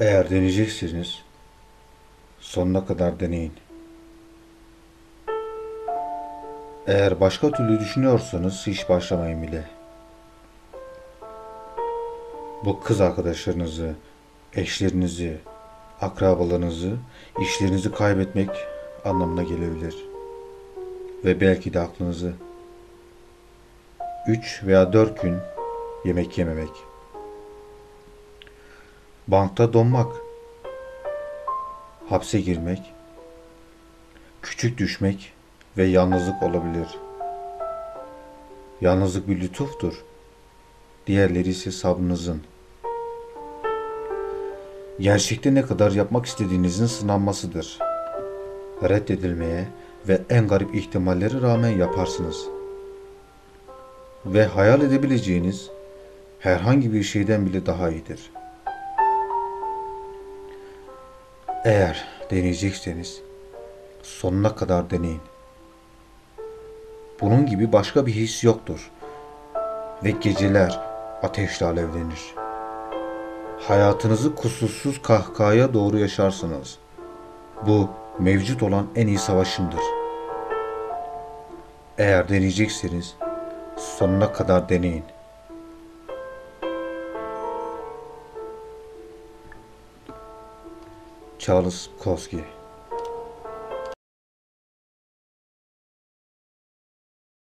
Eğer deneyeceksiniz, sonuna kadar deneyin. Eğer başka türlü düşünüyorsanız hiç başlamayın bile. Bu kız arkadaşlarınızı, eşlerinizi, akrabalarınızı, işlerinizi kaybetmek anlamına gelebilir. Ve belki de aklınızı 3 veya 4 gün yemek yememek. Bankta donmak. Hapse girmek. Küçük düşmek ve yalnızlık olabilir. Yalnızlık bir lütuftur. Diğerleri ise sabrınızın. Gerçekte ne kadar yapmak istediğinizin sınanmasıdır. Reddedilmeye ve en garip ihtimalleri rağmen yaparsınız. Ve hayal edebileceğiniz herhangi bir şeyden bile daha iyidir. Eğer deneyecekseniz sonuna kadar deneyin. Bunun gibi başka bir his yoktur. Ve geceler ateşle alevlenir. Hayatınızı kusursuz kahkahaya doğru yaşarsınız. Bu mevcut olan en iyi savaşımdır. Eğer deneyecekseniz sonuna kadar deneyin. Charles Koski